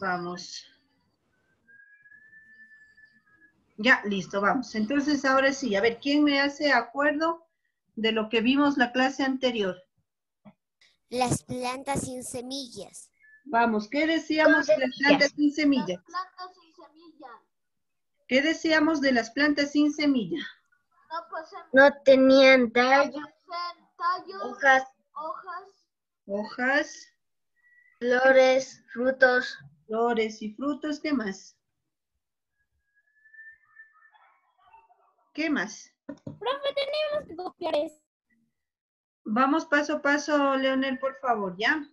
Vamos. Ya, listo, vamos. Entonces, ahora sí, a ver, ¿quién me hace acuerdo de lo que vimos la clase anterior? Las plantas sin semillas. Vamos, ¿qué decíamos de las plantas sin semilla? Plantas sin semilla. ¿Qué decíamos de las plantas sin semilla? No poseen No tenían tallo, poseen tallos, hojas, hojas, Hojas, flores, frutos. Flores y frutos, ¿qué más? ¿Qué más? Profe, tenemos que copiar eso. Vamos paso a paso, Leonel, por favor, ¿ya?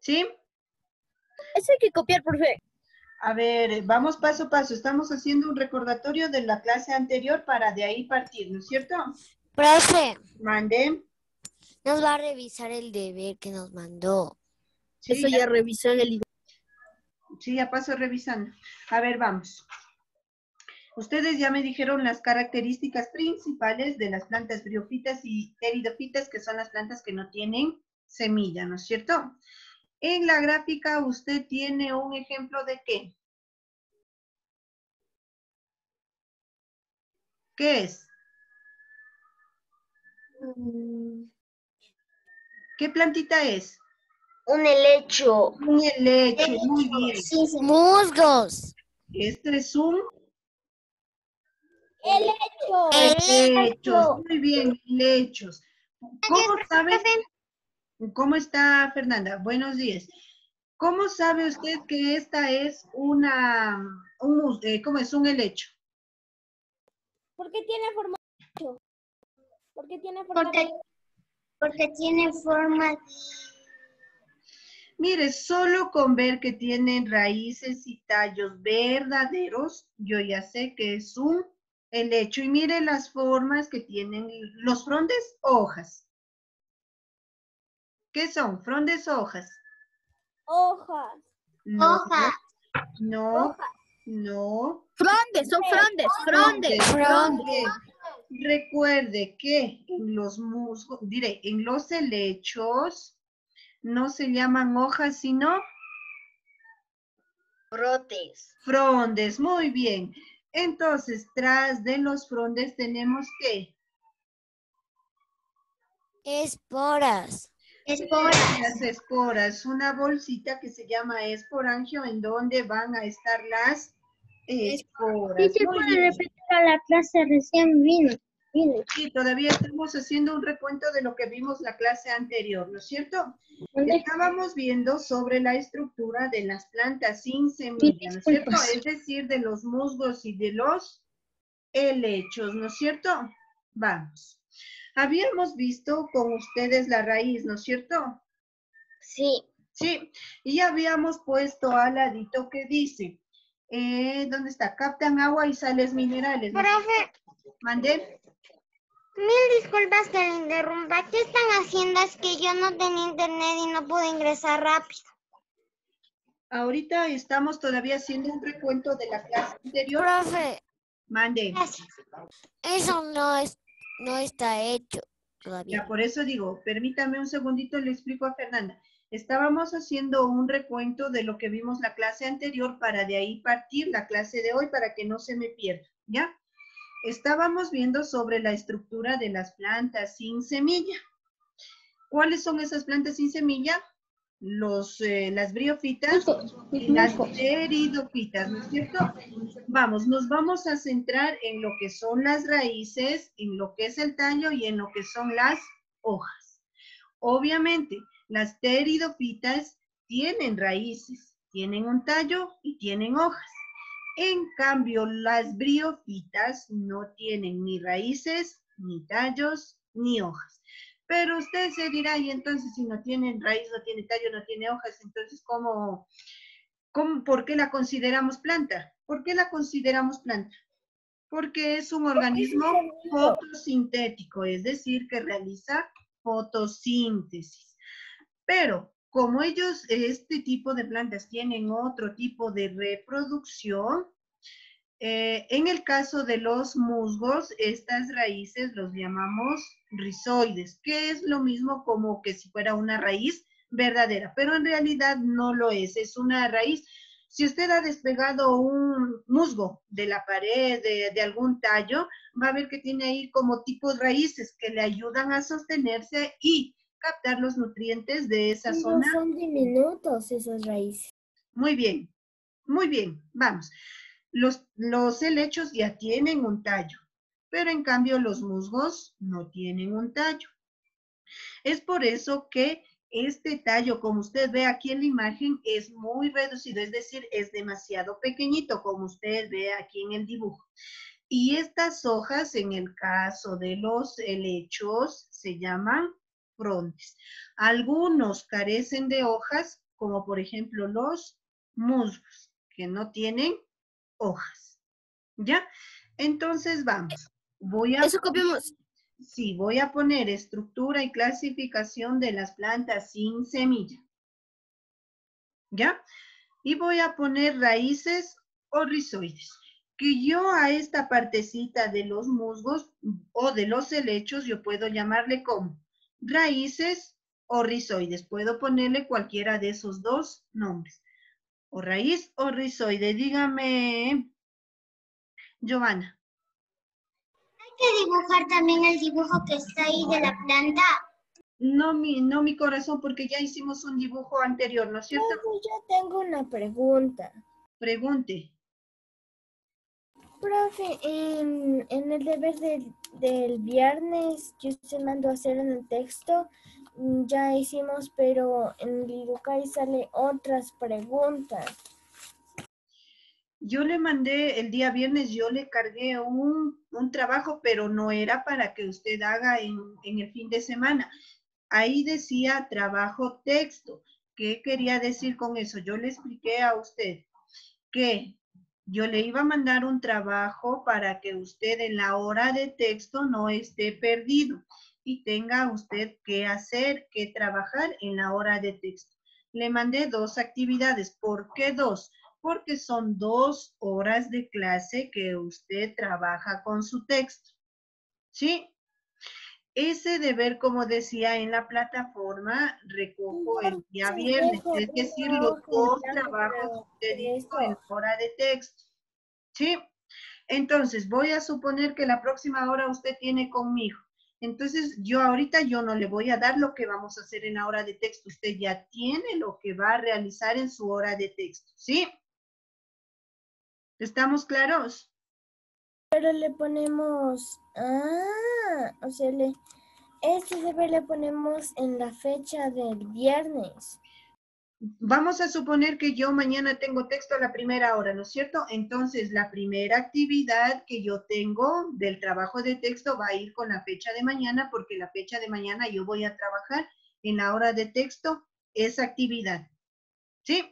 ¿Sí? Eso hay que copiar, profe. A ver, vamos paso a paso. Estamos haciendo un recordatorio de la clase anterior para de ahí partir, ¿no es cierto? Profe, Mande. nos va a revisar el deber que nos mandó. Sí, Eso ya revisó en el Sí, ya paso revisando. A ver, vamos. Ustedes ya me dijeron las características principales de las plantas briófitas y pteridofitas, que son las plantas que no tienen semilla, ¿no es cierto? En la gráfica usted tiene un ejemplo de qué. ¿Qué es? ¿Qué plantita es? Un helecho. Un helecho, muy bien. Sí, sí. Musgos. Este es un El hecho. helechos. Muy bien, helechos. ¿Cómo sabe? ¿Cómo está Fernanda? Buenos días. ¿Cómo sabe usted que esta es una, un, mus- eh, ¿cómo es? Un helecho. ¿Por qué tiene forma de hecho? ¿Por qué tiene forma Porque, de porque tiene forma. Mire, solo con ver que tienen raíces y tallos verdaderos, yo ya sé que es un helecho. Y mire las formas que tienen los frondes, hojas. ¿Qué son? ¿Frondes o hojas? hojas? No, Hoja. No, no. Frondes, son frondes, frondes. Frondes. Recuerde que en los musgos, diré, en los helechos no se llaman hojas, sino Brotes. frondes. Muy bien. Entonces, tras de los frondes tenemos que Esporas. Esporas. las esporas, una bolsita que se llama esporangio en donde van a estar las esporas. Muy bien. a la clase recién vino. Sí, todavía estamos haciendo un recuento de lo que vimos la clase anterior, ¿no es cierto? Estábamos viendo sobre la estructura de las plantas sin semilla, ¿no es cierto? Es decir, de los musgos y de los helechos, ¿no es cierto? Vamos. Habíamos visto con ustedes la raíz, ¿no es cierto? Sí. Sí, y habíamos puesto al ladito que dice, eh, ¿dónde está? Captan agua y sales minerales. ¿no Profe? ¿Mandé? Mil disculpas que le interrumpa. ¿Qué están haciendo? Es que yo no tenía internet y no pude ingresar rápido. Ahorita estamos todavía haciendo un recuento de la clase anterior. Profe, Mande. Gracias. eso no es, no está hecho Ya, todavía. por eso digo, permítame un segundito, le explico a Fernanda. Estábamos haciendo un recuento de lo que vimos la clase anterior para de ahí partir la clase de hoy para que no se me pierda, ¿ya? Estábamos viendo sobre la estructura de las plantas sin semilla. ¿Cuáles son esas plantas sin semilla? Los, eh, las briofitas y las pteridofitas, ¿no es cierto? Vamos, nos vamos a centrar en lo que son las raíces, en lo que es el tallo y en lo que son las hojas. Obviamente, las pteridofitas tienen raíces, tienen un tallo y tienen hojas. En cambio, las briofitas no tienen ni raíces, ni tallos, ni hojas. Pero usted se dirá, y entonces si no tienen raíz, no tiene tallo, no tiene hojas, entonces ¿cómo, cómo, por qué la consideramos planta? ¿Por qué la consideramos planta? Porque es un organismo fotosintético, es decir, que realiza fotosíntesis. Pero como ellos, este tipo de plantas tienen otro tipo de reproducción, eh, en el caso de los musgos, estas raíces los llamamos rizoides, que es lo mismo como que si fuera una raíz verdadera, pero en realidad no lo es, es una raíz. Si usted ha despegado un musgo de la pared, de, de algún tallo, va a ver que tiene ahí como tipos raíces que le ayudan a sostenerse y captar los nutrientes de esa No zona. son diminutos esas raíces. Muy bien, muy bien, vamos. Los, los helechos ya tienen un tallo, pero en cambio los musgos no tienen un tallo. Es por eso que este tallo, como usted ve aquí en la imagen, es muy reducido, es decir, es demasiado pequeñito, como usted ve aquí en el dibujo. Y estas hojas, en el caso de los helechos, se llaman frondes. Algunos carecen de hojas, como por ejemplo los musgos, que no tienen hojas. ¿Ya? Entonces vamos. Voy a, Eso copiamos. sí, voy a poner estructura y clasificación de las plantas sin semilla. ¿Ya? Y voy a poner raíces o rizoides. Que yo a esta partecita de los musgos o de los helechos, yo puedo llamarle como raíces o rizoides. Puedo ponerle cualquiera de esos dos nombres. O raíz o rizoide. Dígame, Giovanna. Hay que dibujar también el dibujo que está ahí de la planta. No mi, no mi corazón, porque ya hicimos un dibujo anterior, ¿no es cierto? Yo tengo una pregunta. Pregunte. Profe, en, en el deber del, viernes que usted mandó a hacer en el texto, mm, ya hicimos, pero en dibujar y sale otras preguntas. Yo le mandé el día viernes, yo le cargué un, trabajo, pero no era para que usted haga en el fin de semana. Ahí decía trabajo texto. ¿Qué quería decir con eso? Yo le expliqué a usted que yo le iba a mandar un trabajo para que usted en la hora de texto no esté perdido y tenga usted que hacer, que trabajar en la hora de texto. Le mandé dos actividades. ¿Por qué dos? Porque son dos horas de clase que usted trabaja con su texto. ¿Sí? Ese deber, como decía en la plataforma, recojo el día viernes, es decir, los dos trabajos que en hora de texto. ¿Sí? Entonces, voy a suponer que la próxima hora usted tiene conmigo. Entonces, yo ahorita yo no le voy a dar lo que vamos a hacer en la hora de texto. Usted ya tiene lo que va a realizar en su hora de texto. ¿Sí? ¿Estamos claros? Pero le ponemos, ah, o sea, le, este deber le ponemos en la fecha del viernes. Vamos a suponer que yo mañana tengo texto a la primera hora, ¿no es cierto? Entonces, la primera actividad que yo tengo del trabajo de texto va a ir con la fecha de mañana, porque la fecha de mañana yo voy a trabajar en la hora de texto esa actividad. ¿Sí?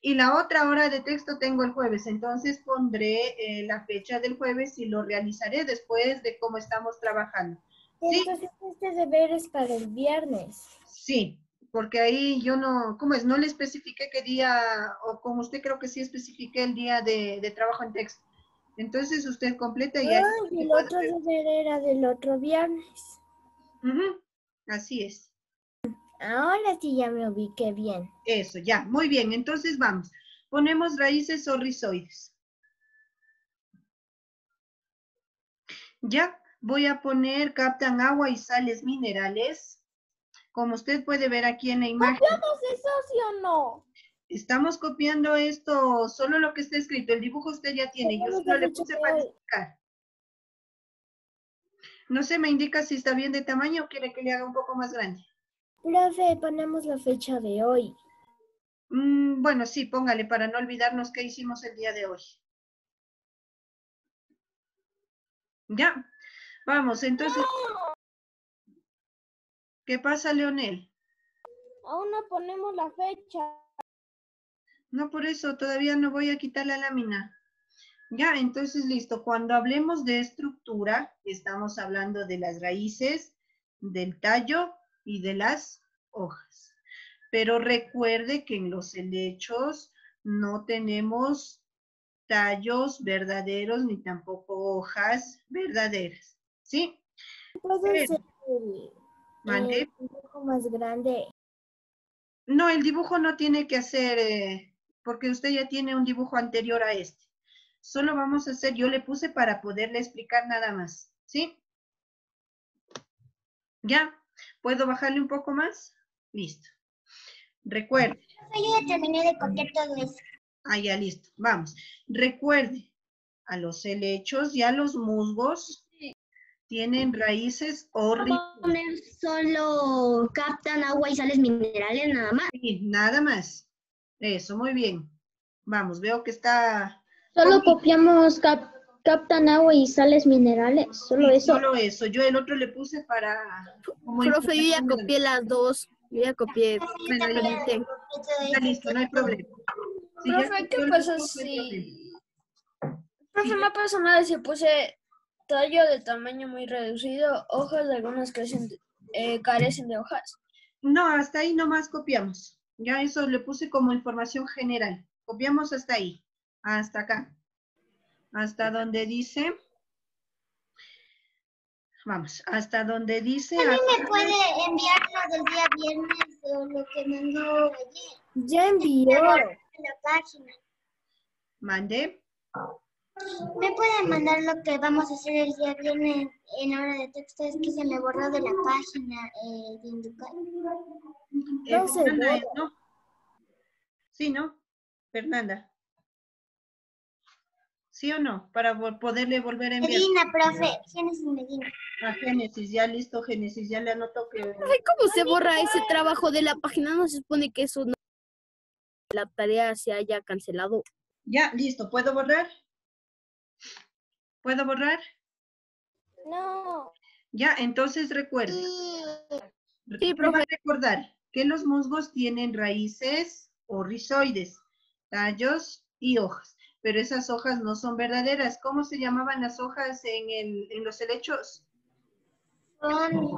Y la otra hora de texto tengo el jueves, entonces pondré eh, la fecha del jueves y lo realizaré después de cómo estamos trabajando. Sí. Entonces este deber es para el viernes. Sí, porque ahí yo no, ¿cómo es? No le especifiqué qué día, o como usted creo que sí especifiqué el día de, de trabajo en texto. Entonces usted completa y Ay, el otro deber era del otro viernes. Ujú, Así es. Ahora sí ya me ubiqué bien. Eso, ya. Muy bien. Entonces vamos. Ponemos raíces o rizoides. Ya. Voy a poner captan agua y sales minerales. Como usted puede ver aquí en la imagen. eso sí o no? Estamos copiando esto, solo lo que está escrito. El dibujo usted ya tiene. Yo solo le puse para explicar. No se me indica si está bien de tamaño o quiere que le haga un poco más grande. Profe, ponemos la fecha de hoy. Mm, bueno, sí, póngale para no olvidarnos qué hicimos el día de hoy. Ya, vamos, entonces. ¿Qué pasa, Leonel? Aún no ponemos la fecha. No, por eso todavía no voy a quitar la lámina. Ya, entonces listo. Cuando hablemos de estructura, estamos hablando de las raíces, del tallo y de las hojas. Pero recuerde que en los helechos no tenemos tallos verdaderos ni tampoco hojas verdaderas. ¿Sí? Puede ser el dibujo más grande. No, el dibujo no tiene que hacer, eh, porque usted ya tiene un dibujo anterior a este. Solo vamos a hacer, yo le puse para poderle explicar nada más, ¿sí? ¿Ya? ¿Puedo bajarle un poco más? Listo. Recuerde. Yo ya terminé de copiar todo eso. Ah, ya listo. Vamos. Recuerde, a los helechos y a los musgos tienen raíces o solo captan agua y sales minerales nada más. Sí, nada más. Eso, muy bien. Vamos, veo que está... Solo copiamos cap- captan agua y sales minerales, solo sí, eso. Solo eso. Yo el otro le puse para... como Profe, yo ya copié las dos. Yo ya copié. Bueno, está listo, no hay problema. Si Profe, ¿qué pasa si-. Profe, no pasa nada si puse tallo de tamaño muy reducido, hojas de algunas crecen, eh, carecen de hojas. No, hasta ahí nomás copiamos. Ya eso le puse como información general. Copiamos hasta ahí, hasta acá. Hasta donde dice... Vamos, hasta donde dice... ¿También me puede enviar lo del día viernes o lo que mandó ayer? Ya envió. En la página. Mande. ¿Me pueden mandar lo que vamos a hacer el día viernes en hora de texto? Es que se me borró de la página eh, de Inducal. Eh, Fernanda. ¿no? Sí, ¿no? Fernanda. ¿Sí o no? Para poderle volver a enviar Medina, profe. Génesis Medina. a Génesis. Ya listo, Génesis. Ya le anoto que... Ay, ¿Cómo se borra ese trabajo de la página? No se supone que eso no. La tarea se haya cancelado. Ya, listo. ¿Puedo borrar? ¿Puedo borrar? No. Ya, entonces recuerde. Sí, Prueba profe. a recordar que los musgos tienen raíces o rizoides, tallos y hojas. Pero esas hojas no son verdaderas. ¿Cómo se llamaban las hojas en, el, en los helechos? Frondes.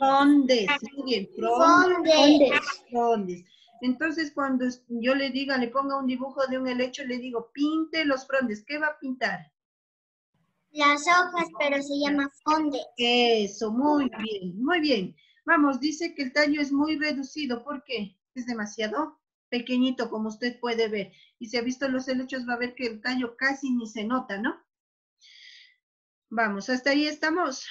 Muy bien, frondes. Frondes. Entonces, cuando yo le diga, le ponga un dibujo de un helecho, le digo, pinte los frondes. ¿Qué va a pintar? Las hojas, pero se llama fonde. Eso, muy bien, muy bien. Vamos, dice que el tallo es muy reducido. ¿Por qué? Es demasiado pequeñito, como usted puede ver. Y si ha visto los helechos, va a ver que el tallo casi ni se nota, ¿no? Vamos, hasta ahí estamos.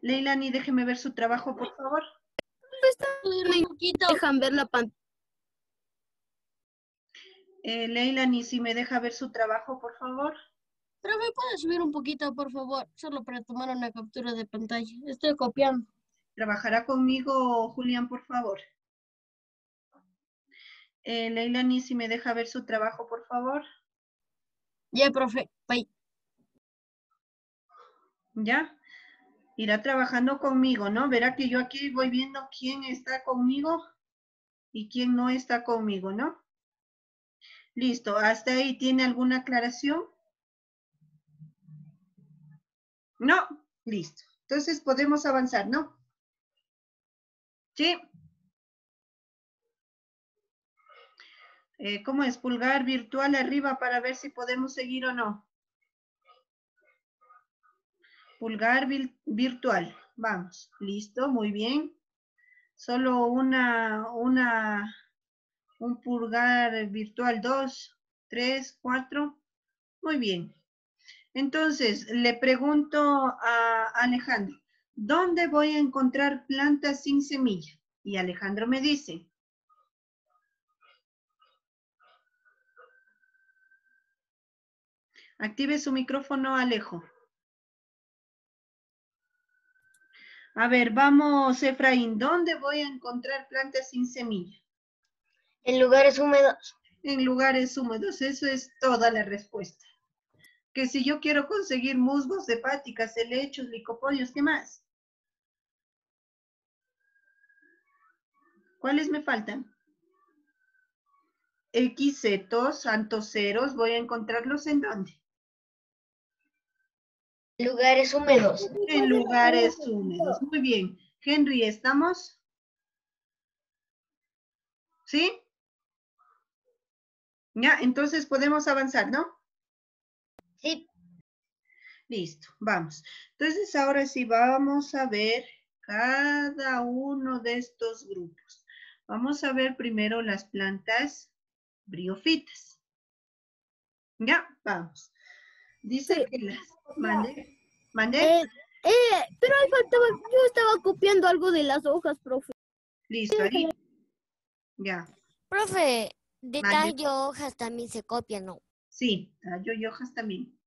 Leilani, déjeme ver su trabajo, por favor. Dejan ver la pantalla. Eh, Leilani, si me deja ver su trabajo, por favor. Pero me puede subir un poquito, por favor, solo para tomar una captura de pantalla. Estoy copiando. ¿Trabajará conmigo, Julián, por favor? Eh, Leilani, si me deja ver su trabajo, por favor. Ya, profe. Bye. ¿Ya? Irá trabajando conmigo, ¿no? Verá que yo aquí voy viendo quién está conmigo y quién no está conmigo, ¿no? Listo, ¿hasta ahí tiene alguna aclaración? No, listo. Entonces podemos avanzar, ¿no? Sí. Eh, ¿Cómo es? Pulgar virtual arriba para ver si podemos seguir o no. Pulgar virtual. Vamos, listo, muy bien. Solo una, una, un pulgar virtual, dos, tres, cuatro. Muy bien. Entonces, le pregunto a Alejandro, ¿dónde voy a encontrar plantas sin semilla? Y Alejandro me dice, active su micrófono, Alejo. A ver, vamos, Efraín, ¿dónde voy a encontrar plantas sin semilla? En lugares húmedos. En lugares húmedos, eso es toda la respuesta. Que si yo quiero conseguir musgos, hepáticas, helechos, licopodios, ¿qué más? ¿Cuáles me faltan? Equisetos, antoceros, ¿voy a encontrarlos en dónde? Lugares húmedos. En lugares húmedos. Muy bien. Henry, ¿estamos? ¿Sí? Ya, entonces podemos avanzar, ¿no? Sí. Listo, vamos. Entonces ahora sí vamos a ver cada uno de estos grupos. Vamos a ver primero las plantas briofitas. Ya, vamos. Dice que las... ¿Mande? ¿Mande? Eh, eh, pero ahí faltaba, yo estaba copiando algo de las hojas, profe. Listo, ahí. Ya, Profe, de tallo hojas también se copian, ¿no? sí, tallo y hojas también.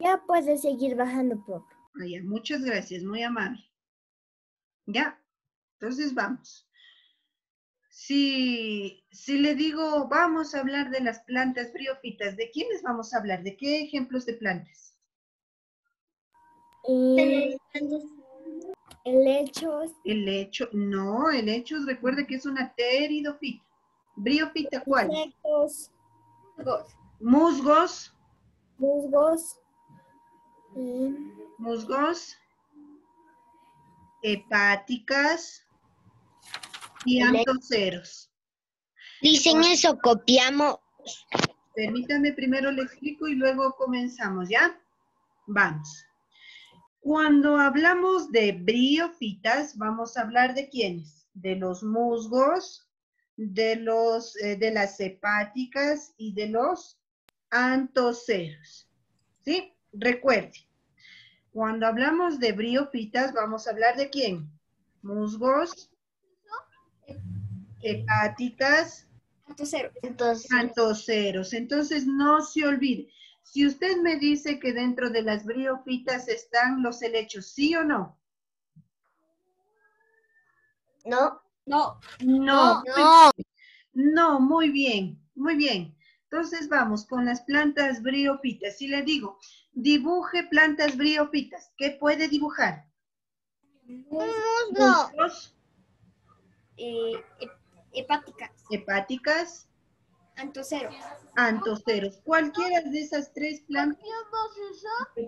Ya puede seguir bajando, profe. Ah, ya, muchas gracias, muy amable. Ya, entonces vamos. Si, si le digo, vamos a hablar de las plantas briófitas, ¿de quiénes vamos a hablar? ¿De qué ejemplos de plantas? Eh, helechos, El hecho, no, el hecho, recuerde que es una pteridofita. Briófita, ¿cuál? insectos, Musgos, musgos, musgos, hepáticas y antoceros. Dicen eso, copiamos. Permítame, primero le explico y luego comenzamos, ¿ya? Vamos. Cuando hablamos de briofitas, vamos a hablar de quiénes? De los musgos, de, los, eh, de las hepáticas y de los antoceros. ¿Sí? Recuerde, cuando hablamos de briofitas, vamos a hablar de quién? Musgos, hepáticas, Entonces, antoceros. Entonces, no se olvide. Si usted me dice que dentro de las briofitas están los helechos, ¿sí o no? no. No. No. No, muy bien, muy bien. Entonces vamos con las plantas briofitas. Si le digo, dibuje plantas briofitas, ¿qué puede dibujar? Musgo. Musgos, hepáticas, hepáticas, antoceros. antoceros. Cualquiera de esas tres plantas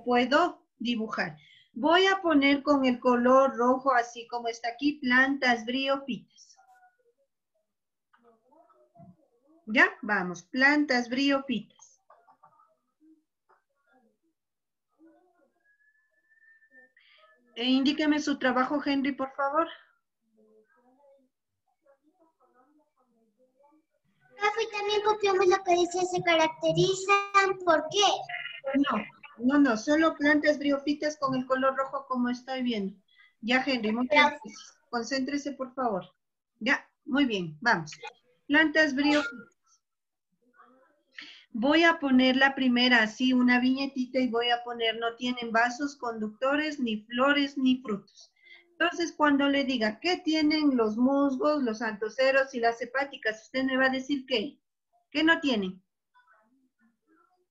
puedo dibujar. Voy a poner con el color rojo, así como está aquí, plantas briofitas. ¿Ya? Vamos, plantas briofitas. E indíqueme su trabajo, Henry, por favor. Profe, también copiamos lo que dice, se caracterizan, ¿por qué? No, no, no, solo plantas briofitas con el color rojo como estoy viendo. Ya, Henry, muchas gracias. Concéntrese, por favor. Ya, muy bien, vamos. Plantas briofitas. Voy a poner la primera así, una viñetita y voy a poner, no tienen vasos conductores, ni flores, ni frutos. Entonces, cuando le diga, ¿qué tienen los musgos, los antoceros y las hepáticas? Usted me va a decir qué. ¿Qué no tienen?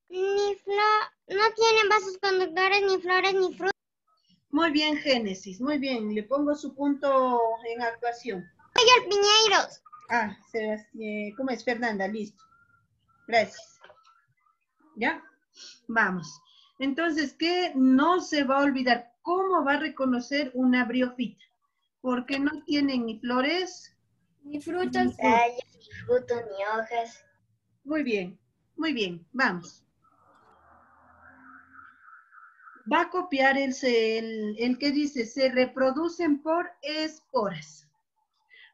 Ni flor, no tienen vasos conductores, ni flores, ni frutos. Muy bien, Génesis, muy bien. Le pongo su punto en actuación. Oye, piñeiros. Ah, Sebastián, ¿cómo es? Fernanda, listo. Gracias. ¿Ya? Vamos. Entonces, ¿qué no se va a olvidar? ¿Cómo va a reconocer una briofita? Porque no tienen ni flores. Ni frutas. tallos, ni frutos, ni hojas. Muy bien, muy bien, vamos. Va a copiar el, el, el que dice, se reproducen por esporas.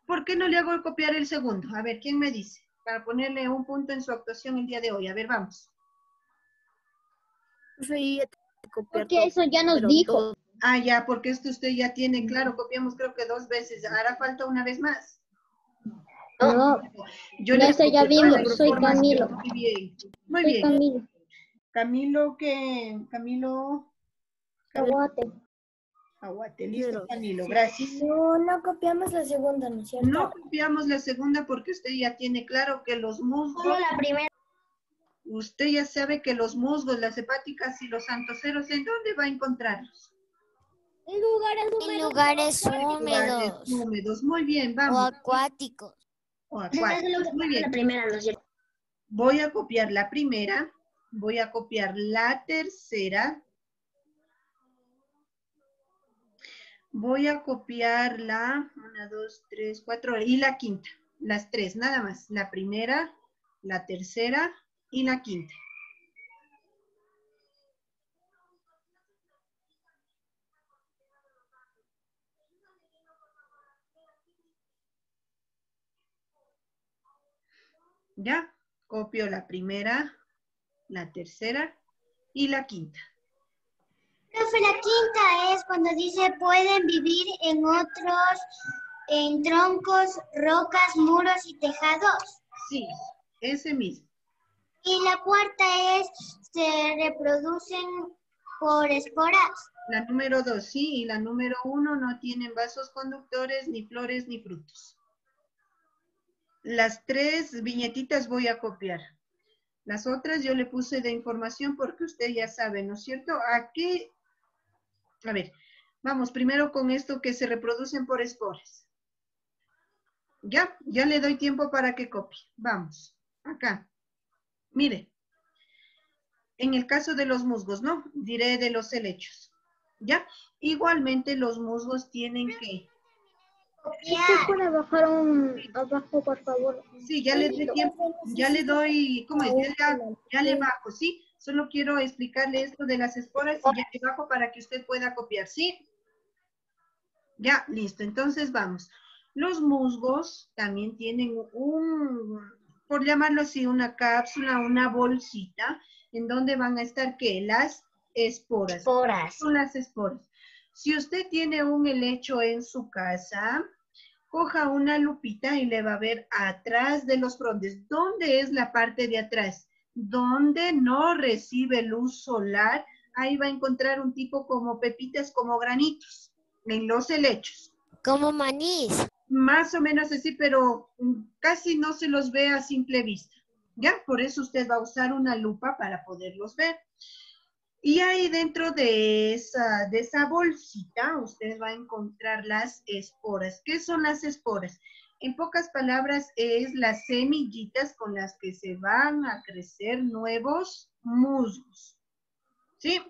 ¿Por qué no le hago copiar el segundo? A ver, ¿quién me dice? Para ponerle un punto en su actuación el día de hoy. A ver, vamos. Copiar Porque todo, eso ya nos dijo. todo. Ah, ya, porque esto usted ya tiene, claro, copiamos creo que dos veces. Hará falta una vez más. No, Yo Ya le estoy, ya la soy. Camilo. Muy bien, muy soy bien. Camilo. Camilo, ¿qué? Camilo Aguate. Aguate, listo, Camilo, gracias. No, no copiamos la segunda, ¿no es cierto? No copiamos la segunda porque usted ya tiene claro que los musgos, la primera. Usted ya sabe que los musgos, las hepáticas y los antoceros, ¿en dónde va a encontrarlos? En lugares En lugares Lugares húmedos húmedos. Muy bien, o vamos. acuáticos. O es lo acuáticos, Muy bien. la primera, ¿no? Voy a copiar la primera, voy a copiar la tercera, voy a copiar la, una, dos, tres, cuatro, y la quinta, las tres, nada más. La primera, la tercera Ina Quinte. Ya, copio la primera, la tercera y la quinta. Profe, la quinta es cuando dice pueden vivir en otros, en troncos, rocas, muros y tejados. Sí, ese mismo. Y la cuarta es se reproducen por esporas. La número dos, sí, y la número uno no tienen vasos conductores, ni flores, ni frutos. Las tres viñetitas voy a copiar. Las otras yo le puse de información porque usted ya sabe, ¿no es cierto? Aquí, a ver, vamos primero con esto que se reproducen por esporas. Ya, ya le doy tiempo para que copie. Vamos, acá. Mire, en el caso de los musgos, ¿no? Diré de los helechos. ¿Ya? Igualmente los musgos tienen que... ¿Usted puede bajar un abajo, por favor? Sí, ya le doy tiempo, ya le doy, ¿cómo es? Ya, le- ya le bajo, ¿sí? Solo quiero explicarle esto de las esporas y ya le bajo para que usted pueda copiar, ¿sí? Ya, listo. Entonces vamos. Los musgos también tienen un, por llamarlo así, una cápsula, una bolsita, en donde van a estar, ¿qué? Las esporas. Esporas. son las esporas. Si usted tiene un helecho en su casa, coja una lupita y le va a ver atrás de los frondes. ¿Dónde es la parte de atrás? Donde no recibe luz solar, ahí va a encontrar un tipo como pepitas, como granitos, en los helechos. Como manís. Más o menos así, pero casi no se los ve a simple vista. ¿Ya? Por eso usted va a usar una lupa para poderlos ver. Y ahí dentro de esa, de esa bolsita usted va a encontrar las esporas. ¿Qué son las esporas? En pocas palabras, es las semillitas con las que se van a crecer nuevos musgos. ¿Sí?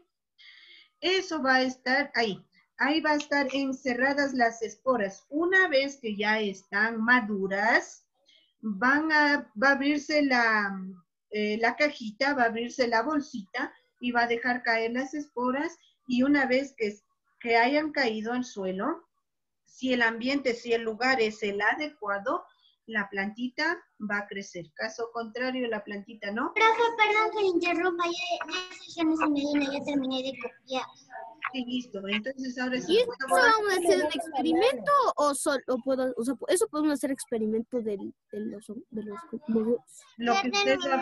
Eso va a estar ahí. Ahí va a estar encerradas las esporas. Una vez que ya están maduras, van a, va a abrirse la, eh, la cajita, va a abrirse la bolsita y va a dejar caer las esporas y una vez que, que hayan caído al suelo, si el ambiente, si el lugar es el adecuado, la plantita va a crecer. Caso contrario, la plantita no. Profe, perdón que le interrumpa, Medina, ya terminé de copiar. Sí, listo. Entonces ahora sí. ¿Y favor, vamos a hacer un experimento o solo puedo, o sea, eso podemos hacer experimento del, de los, de los musgos? lo que usted va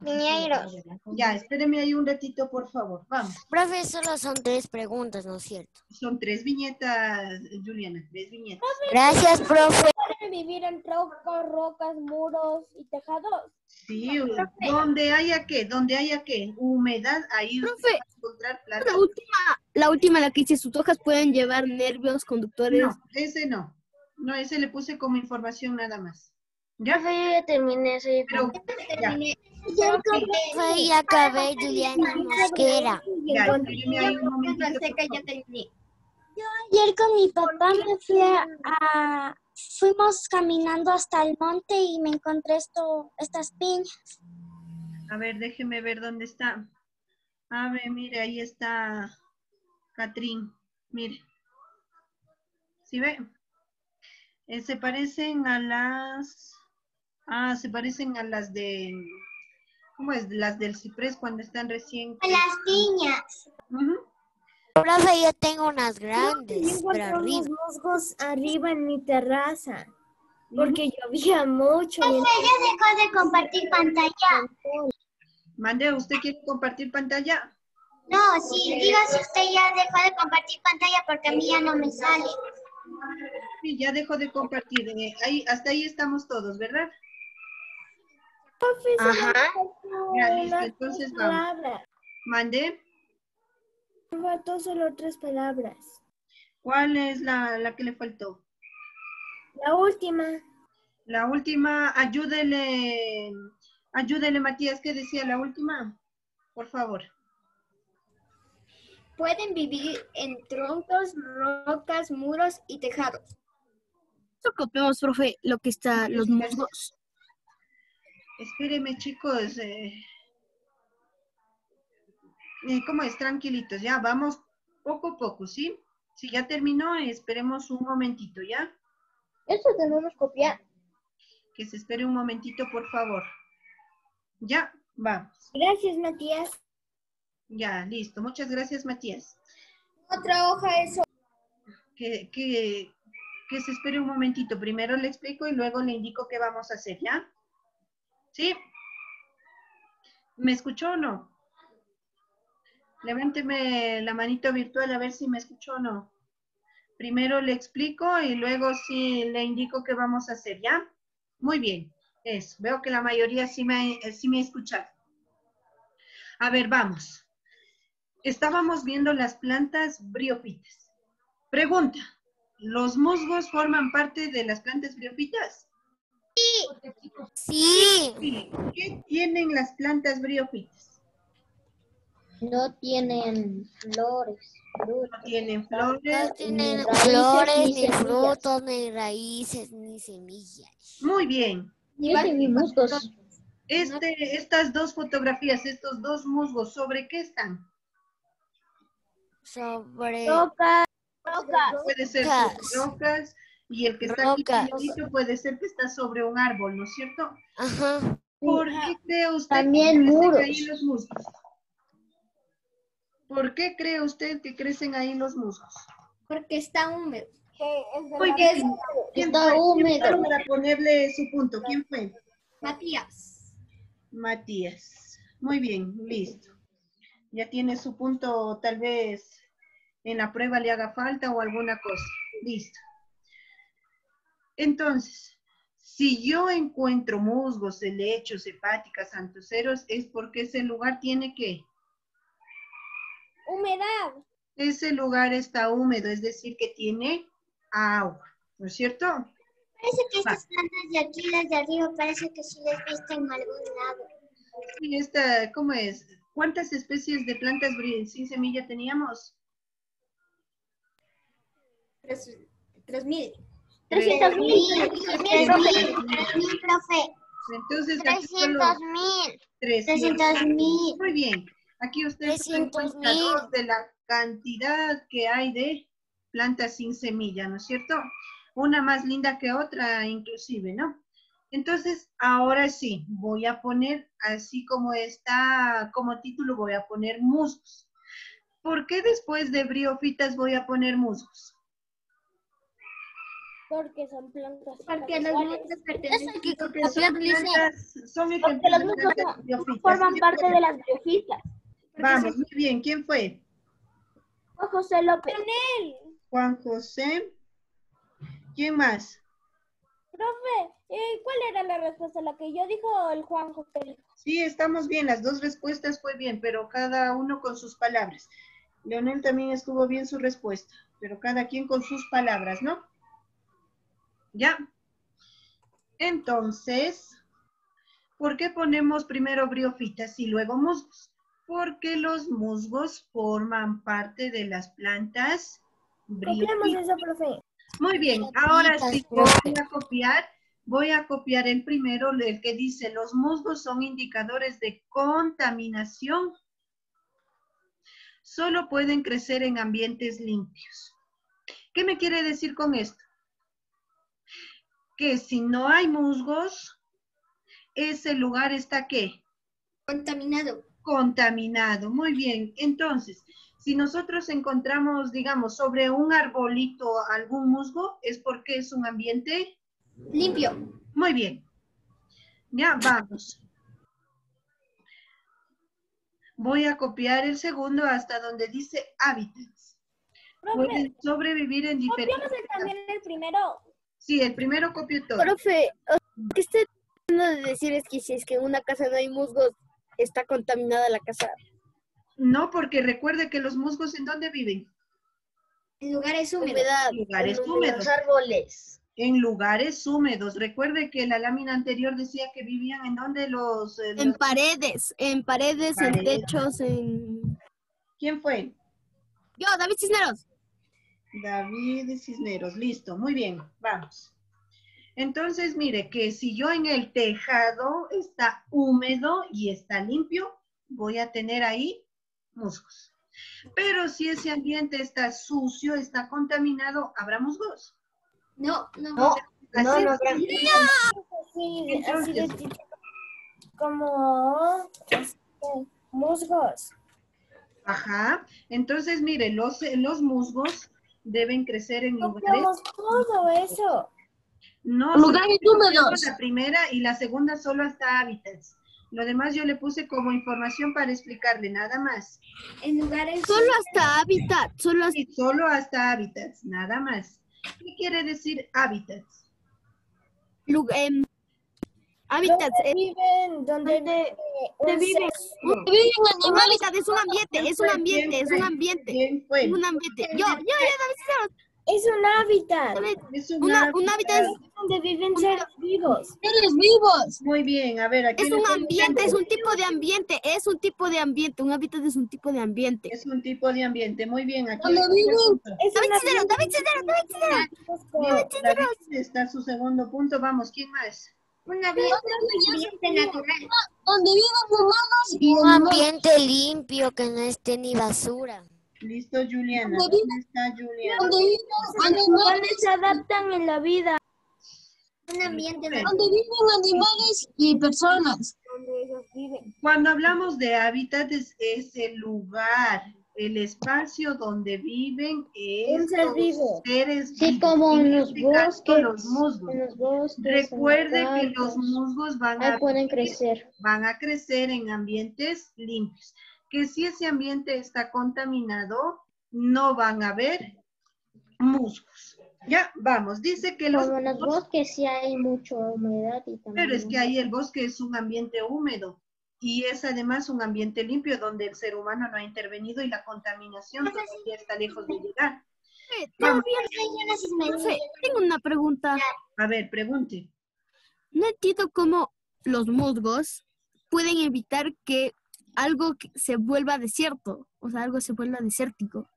Ya, espéreme ahí un ratito, por favor. Vamos. Profe, solo son tres preguntas, ¿no es cierto? Son tres viñetas, Juliana, tres viñetas. Gracias, profe. Pueden vivir en troncos, rocas, muros y tejados. Sí, donde haya que, donde haya que, humedad, ahí Profe, va a encontrar plantas. La última, la última, la que dice sus hojas pueden llevar nervios conductores. No, ese no. No, ese le puse como información nada más. ¿Ya? Profe, yo ya terminé, soy Pero, ya, Profe, ya acabé, Juliana Mosquera. ya, ahí un terminé. Ayer con mi papá me fui a, a- fuimos caminando hasta el monte y me encontré esto, estas piñas. A ver, déjeme ver dónde está. A ver, mire, ahí está Catrín. Mire. ¿Sí ve? Eh, se parecen a las... Ah, se parecen a las de... ¿Cómo es? Las del ciprés cuando están recién... Las piñas. Ujú. Profe, yo tengo unas grandes, pero encontré arriba. unos musgos arriba en mi terraza. Porque llovía mucho. Profe, ya dejó de compartir pantalla. Mande, ¿usted quiere compartir pantalla? No, sí, digo si usted ya dejó de compartir pantalla porque a mí ya no me sale. Sí, ya dejo de compartir. Eh, ahí, hasta ahí estamos todos, ¿verdad? Profe, solo Ajá. Ya, listo, entonces vamos. palabras. Mande. Me faltó solo tres palabras. ¿Cuál es la, la que le faltó? La última. La última, ayúdele, ayúdele Matías, ¿qué decía la última? Por favor. Pueden vivir en troncos, rocas, muros y tejados. Eso copiamos, profe, lo que está, los musgos. Espéreme, chicos. eh. Eh, ¿Cómo es? Tranquilitos, ya, vamos poco a poco, ¿sí? Si ya terminó, esperemos un momentito, ¿ya? Eso tenemos copiar. Que se espere un momentito, por favor. Ya, vamos. Gracias, Matías. Ya, listo. Muchas gracias, Matías. Otra hoja es Que, que, que se espere un momentito. Primero le explico y luego le indico qué vamos a hacer, ¿ya? ¿Sí? ¿Me escuchó o no? Levánteme la manito virtual a ver si me escuchó o no. Primero le explico y luego sí le indico qué vamos a hacer, ¿ya? Muy bien. Eso. Veo que la mayoría sí me, eh, sí me ha escuchado. A ver, vamos. Estábamos viendo las plantas briófitas. Pregunta. ¿Los musgos forman parte de las plantas briófitas? Sí. ¿Qué tienen las plantas briófitas? No tienen flores, No tienen No flores. tienen raíces, flores, ni ni frutos, ni raíces, ni semillas. Muy bien. Ni musgos. Este, estas dos fotografías, estos dos musgos, ¿sobre qué están? Sobre Puede ser Rocas. sobre rocas y el que está aquí pequeñito puede ser que está sobre un árbol, ¿no es cierto? Ajá. ¿Por qué cree usted También que crecen ahí los musgos? ¿Por qué cree usted que crecen ahí los musgos? porque está húmedo. Bien. ¿Quién Está húmedo. Para ponerle su punto, ¿quién fue? Matías. Matías. Muy bien, listo. Ya tiene su punto, tal vez en la prueba le haga falta o alguna cosa. Listo. Entonces, si yo encuentro musgos, helechos, hepáticas, antoceros, es porque ese lugar tiene que, Humedad. ese lugar está húmedo, es decir, que tiene agua, ¿no es cierto? Parece que estas plantas de aquí, las de arriba, parece que sí las viste en algún lado. Y esta, ¿cómo es? ¿Cuántas especies de plantas sin semilla teníamos? Tres, tres mil. Trescientos mil. Profe. Entonces, aquí solo mil. 300 Trescientos mil. Muy bien. Aquí usted solo 300,000. encuentra dos de la cantidad que hay de plantas sin semilla, ¿no es cierto? Una más linda que otra, inclusive, ¿no? Entonces, ahora sí, voy a poner, así como está como título, voy a poner musgos. ¿Por qué después de briófitas voy a poner musgos? Porque son plantas. Porque los musgos forman ¿Quién parte de las briofitas. Vamos, muy bien. ¿Quién fue? Fue José López. Juan José. ¿Quién más? Profe, eh, ¿cuál era la respuesta? ¿La que yo dijo el Juan José? Sí, estamos bien, las dos respuestas fue bien, pero cada uno con sus palabras. Leonel también estuvo bien su respuesta, pero cada quien con sus palabras, ¿no? Ya. Entonces, ¿por qué ponemos primero briofitas y luego musgos? Porque los musgos forman parte de las plantas briófitas. eso, profe. Muy bien, ahora sí Briofitas, voy a copiar, voy a copiar el primero, el que dice, los musgos son indicadores de contaminación. Solo pueden crecer en ambientes limpios. ¿Qué me quiere decir con esto? Que si no hay musgos, ese lugar está ¿qué? Contaminado. contaminado. Muy bien. Entonces, si nosotros encontramos, digamos, sobre un arbolito algún musgo, es porque es un ambiente Limpio. muy bien. Ya, vamos. Voy a copiar el segundo hasta donde dice hábitats. Pueden sobrevivir en diferentes... copiamos también el primero. Sí, el primero copio todo. Profe, lo que estoy tratando de decir es que si es que en una casa no hay musgos, está contaminada la casa. No, porque recuerde que los musgos ¿en dónde viven? En lugares húmedos. En lugares en húmedos. árboles. En lugares húmedos. Recuerde que la lámina anterior decía que vivían en donde los... eh, En los- paredes, en paredes, en techos, en... ¿Quién fue? Yo, David Cisneros. David Cisneros, listo, muy bien, vamos. Entonces, mire que si yo en el tejado está húmedo y está limpio, voy a tener ahí musgos. Pero si ese ambiente está sucio, está contaminado, ¿habrá musgos? No, no. No. De tipo, como este, musgos. Ajá. Entonces, mire, los, los musgos deben crecer en lugares. Todo eso. No, Lugares húmedos. La primera y la segunda solo hasta hábitats. Lo demás yo le puse como información para explicarle, nada más. En lugares Solo hasta hábitat, solo hasta... Sí, solo hasta hábitats, nada más. ¿Qué quiere decir hábitats? lu- em, hábitats, Donde es- viven, donde un viven. ser. Viven un animales. hábitat es un ambiente, es un ambiente, es un ambiente, Bien, fue. es un ambiente. Yo, yo, yo, Es un hábitat. David, Es un una- un hábitat es, Donde viven seres vivos. Seres vivos. Muy bien, a ver, aquí es un ambiente, es un tipo de ambiente, es un tipo de ambiente, un hábitat es un tipo de ambiente. Es un tipo de ambiente, muy bien. Aquí Donde viven. David Cisneros, David Cisneros, David. Bien, David, está su segundo punto. Vamos, ¿quién más? Un ambiente, un ambiente natural. Donde viven humanos y Un ambiente limpio que no esté ni basura. Listo, Juliana. Donde ¿Dónde está Juliana? Donde viven animales. Se adaptan en la vida. Un ambiente. Donde viven animales y personas. Donde ellos viven. Cuando hablamos de hábitat es, es el lugar, el espacio donde viven estos vivo. seres Sí, vivos, como en los bosques. los musgos. En los bosques. Recuerde en que los musgos van a, pueden crecer. van a crecer en ambientes limpios. Que si ese ambiente está contaminado, no van a haber musgos. Ya, vamos, dice que los Como en los bosques sí hay mucha humedad y también. Pero es que ahí el bosque es un ambiente húmedo y es además un ambiente limpio donde el ser humano no ha intervenido y la contaminación todavía está lejos de llegar. Eh, Vamos, tengo una pregunta. a ver, pregunte. No entiendo cómo los musgos pueden evitar que algo que se vuelva desierto, o sea, algo se vuelva desértico.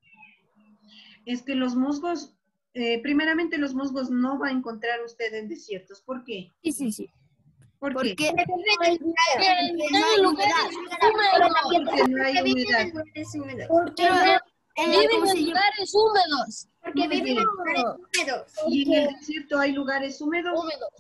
Es que los musgos, eh, primeramente los musgos no va a encontrar usted en desiertos. ¿Por qué? Sí, sí, sí. ¿Por ¿Por qué? no hay humedad. Porque no hay humedad. Porque no- eh, Viven ¿cómo se en lugares húmedos. Porque Muy viven en lugares húmedos. ¿Y en el desierto hay lugares húmedos?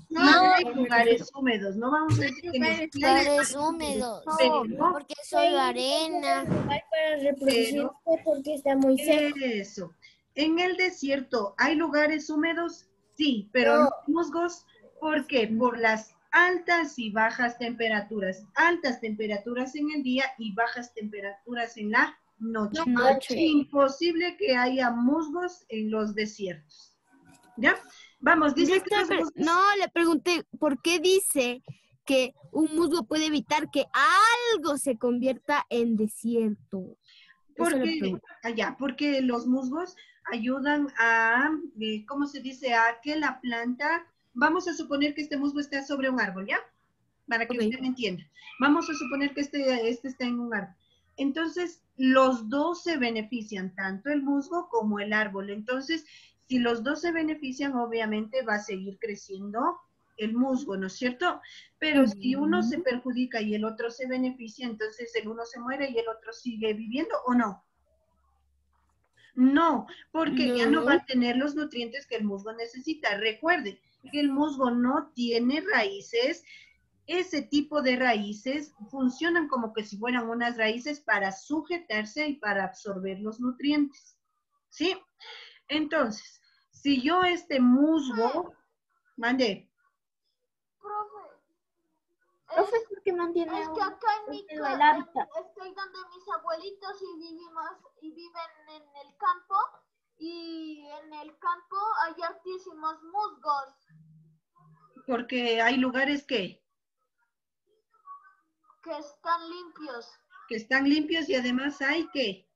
No, No hay lugares húmedos. No vamos a decir que no lugares hay Lugares húmedos. pero- Porque soy arena. hay para reproducirse porque está muy seco. Eso. En el desierto, ¿hay lugares húmedos? Sí, pero No. no hay musgos. ¿Por qué? Por las altas y bajas temperaturas. Altas temperaturas en el día y bajas temperaturas en la noche. Noche. Imposible que haya musgos en los desiertos. ¿Ya? Vamos, dice que los musgos- no, le pregunté, ¿por qué dice que un musgo puede evitar que algo se convierta en desierto? Porque, allá, porque los musgos ayudan a, eh, ¿cómo se dice? A que la planta, vamos a suponer que este musgo está sobre un árbol, ¿ya? Para que usted me entienda. Vamos a suponer que este, este está en un árbol. Entonces, los dos se benefician, tanto el musgo como el árbol. Entonces, si los dos se benefician, obviamente va a seguir creciendo el musgo, ¿no es cierto? Pero si uno se perjudica y el otro se beneficia, entonces el uno se muere y el otro sigue viviendo o no. No, porque ya no va a tener los nutrientes que el musgo necesita. Recuerde que el musgo no tiene raíces. Ese tipo de raíces funcionan como que si fueran unas raíces para sujetarse y para absorber los nutrientes. ¿Sí? Entonces, si yo este musgo, mande, Profe, es porque mantiene Es que acá en mi casa estoy donde mis abuelitos y vivimos y viven en el campo y en el campo hay hartísimos musgos porque hay lugares que, que están limpios. que están limpios y además hay que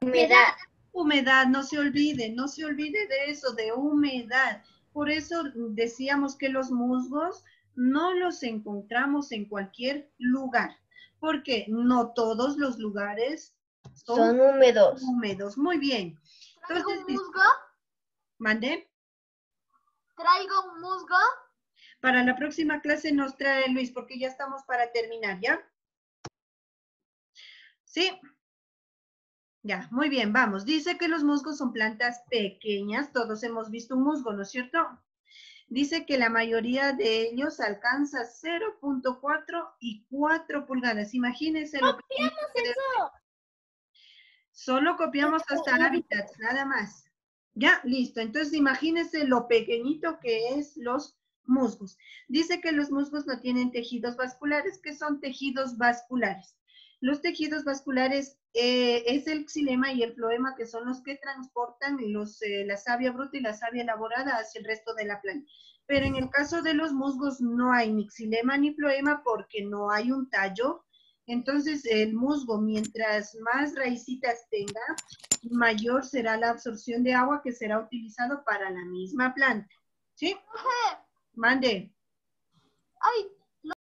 humedad. humedad, no se olvide, no se olvide de eso, de humedad. Por eso decíamos que los musgos no los encontramos en cualquier lugar, porque no todos los lugares son, Son húmedos. húmedos. Muy bien. ¿Traigo Entonces, un musgo? Mandé. ¿Traigo un musgo? Para la próxima clase nos trae Luis, porque ya estamos para terminar, ¿ya? ¿Sí? Ya, muy bien, vamos. Dice que los musgos son plantas pequeñas. Todos hemos visto un musgo, ¿no es cierto? Dice que la mayoría de ellos alcanza 0.4 y 4 pulgadas. Imagínense lo que debe ser. Solo copiamos hasta hábitats, nada más. Ya, listo. Entonces, imagínense lo pequeñito que es los musgos. Dice que los musgos no tienen tejidos vasculares. ¿Qué son tejidos vasculares? Los tejidos vasculares eh, es el xilema y el floema que son los que transportan los, eh, la savia bruta y la savia elaborada hacia el resto de la planta. Pero en el caso de los musgos no hay ni xilema ni floema porque no hay un tallo. Entonces el musgo, mientras más raicitas tenga, mayor será la absorción de agua que será utilizado para la misma planta. ¿Sí? Mande. Ay,